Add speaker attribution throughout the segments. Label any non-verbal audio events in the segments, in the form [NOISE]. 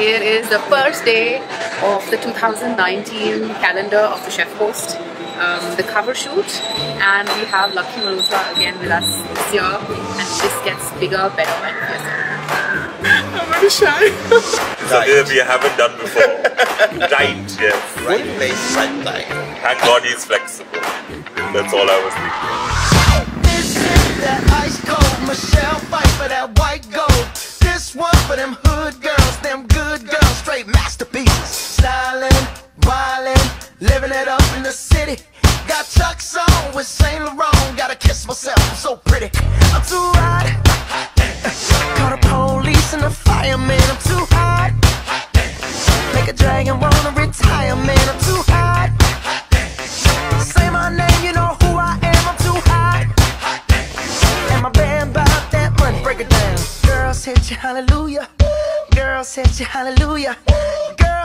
Speaker 1: It is the first day of the 2019 calendar of the Chef Post, um, the cover shoot, and we have Lucky Malhotra again with us this year, and this gets bigger, better, and fiercer.
Speaker 2: I'm very shy.
Speaker 3: Something we haven't done before. right, yes.
Speaker 4: Right place, right time.
Speaker 3: Thank God he's flexible. That's all I was thinking.
Speaker 4: This is that ice cold Michelle Pfeiffer that white gold. This one for them hood girls, living it up in the city. Got Chuck's on with Saint Laurent. Gotta kiss myself, I'm so pretty. I'm too hot. Call the police and the fireman. I'm too hot. Make a dragon wanna retire, man. I'm too hot. Say my name, you know who I am. I'm too hot. And my band bought that money. Break it down. Girls hit you, hallelujah. Girls hit you, hallelujah.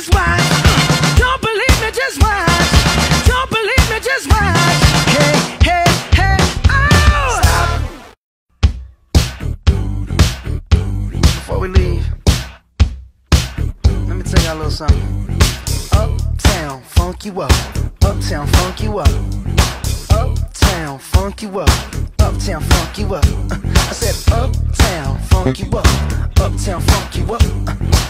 Speaker 4: Just watch. Don't believe me, just watch. Don't believe me, just watch. Hey, hey, hey, oh! Before we leave, let me tell y'all a little something. Uptown, funk you up. Uptown, funk you up. Uptown, up. Uptown, funk you up. [LAUGHS] I said, Uptown, funk you up. Uptown, funk you up.